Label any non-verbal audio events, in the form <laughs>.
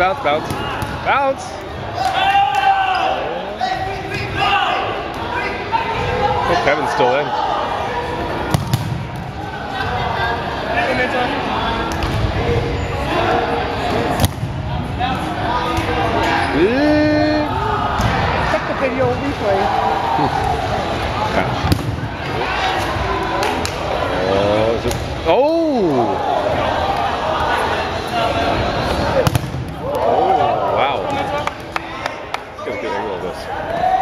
Bounce, bounce, bounce. Oh, Kevin's still in. Check the video replay. <laughs> Yes.